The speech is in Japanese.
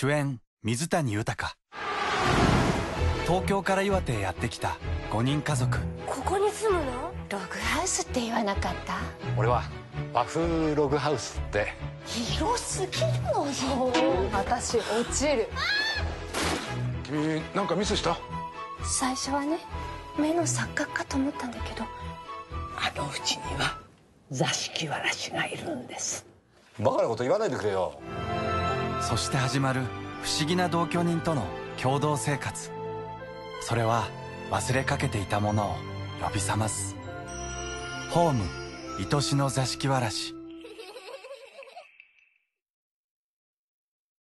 主演水谷豊。東京から岩手へやってきた5人家族。ここに住むの？ログハウスって言わなかった？俺は和風ログハウスって。広すぎるのよ。私落ちる。君なんかミスした？最初はね目の錯覚かと思ったんだけど。あのうちには座敷わらしがいるんです。バカなこと言わないでくれよそして始まる不思議な同居人との共同生活。それは忘れかけていたものを呼び覚ます。ホーム愛しの座敷わらし。